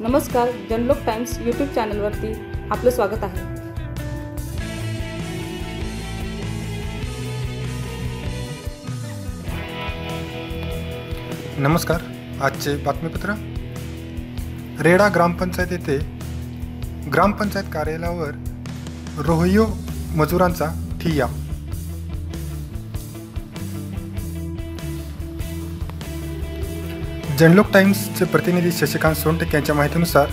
नमस्कार जनलोक times YouTube चॅनलवरती आपलं स्वागत आहे. नमस्कार आजचे बातमीपत्र. रेडा ग्रामपंचायत येथे ग्रामपंचायत कार्यालयावर रोहियो मजुरांचा ठिय्या जनलोक टाइम्सचे प्रतिनिधी शशिकांत सोनटेक यांच्या माहितीनुसार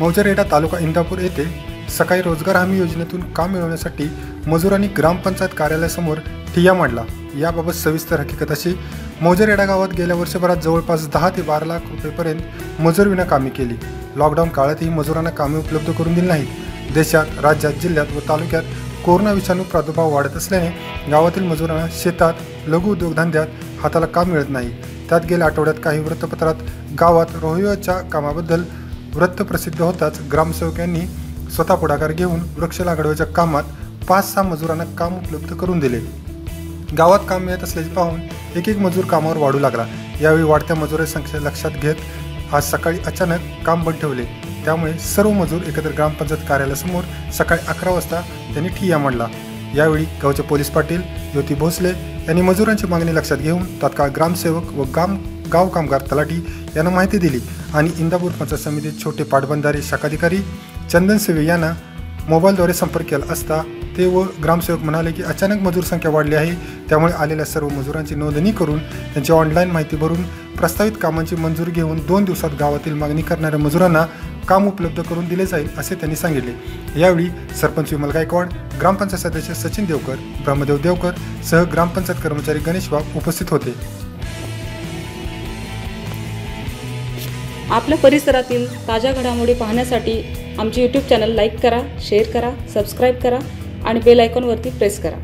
मौजरेडा तालुका इंदापूर येथे सकाळी रोजगार हमी योजनेतून काम मिळवण्यासाठी मजुरांनी ग्रामपंचायत कार्यालयासमोर ठिय्या मांडला. याबाबत सविस्तर हकीकत अशी मौजरेडा गावात गेल्या वर्षभरात जवळपास दहा ते बारा लाख रुपयेपर्यंत मजूर कामे केली. लॉकडाऊन काळातही मजुरांना कामे उपलब्ध करून दिली नाहीत. देशात राज्यात जिल्ह्यात व तालुक्यात कोरोना विषाणू प्रादुर्भाव वाढत असल्याने गावातील मजुरांना शेतात लघु उद्योगधंद्यात हाताला काम मिळत नाही. त्यात गेल्या आठवड्यात काही वृत्तपत्रात गावात रोहियोच्या कामाबद्दल वृत्त प्रसिद्ध होताच ग्रामसेवक यांनी स्वतः पुढाकार घेऊन वृक्ष लागवडीच्या कामात पाच सहा मजुरांना काम उपलब्ध करून दिले. गावात काम मिळत असल्याचे पाहून एक एक मजूर कामावर वाढू लागला. यावेळी वाढत्या मजुरी संख्या लक्षात घेत आज सकाळी अचानक काम बंद ठेवले. त्यामुळे सर्व मजूर एकत्र ग्रामपंचायत कार्यालयासमोर सकाळी अकरा वाजता त्यांनी ठिय्या मांडला. यावेळी गावचे पोलीस पाटील ज्योती भोसले यांनी मजुरांची मागणी लक्षात घेऊन तात्काळ ग्रामसेवक व गाम गाव कामगार तलाठी यांना माहिती दिली आणि इंदापूर पंचायत समितीत छोटे पाटबंधारे शाखाधिकारी चंदन सेवे यांना मोबाईलद्वारे संपर्क केला असता ते व ग्रामसेवक म्हणाले की अचानक मजूर संख्या वाढली आहे त्यामुळे आलेल्या सर्व मजुरांची नोंदणी करून त्यांची ऑनलाईन माहिती भरून प्रस्तावित कामांची मंजुरी घेऊन दोन दिवसात गावातील मागणी करणाऱ्या मजुरांना काम उपलब्ध करून दिले जाईल असे त्यांनी सांगितले. यावेळी सरपंच विमल गायकवाड ग्रामपंचायत सदस्य सचिन देवकर ब्रह्मदेव देवकर सह ग्रामपंचायत कर्मचारी गणेश वाघ उपस्थित होते. आपल्या परिसरातील ताज्या घडामोडी पाहण्यासाठी आमचे यूट्यूब चॅनल लाईक करा शेअर करा सबस्क्राईब करा आणि बेल आयकॉनवरती प्रेस करा.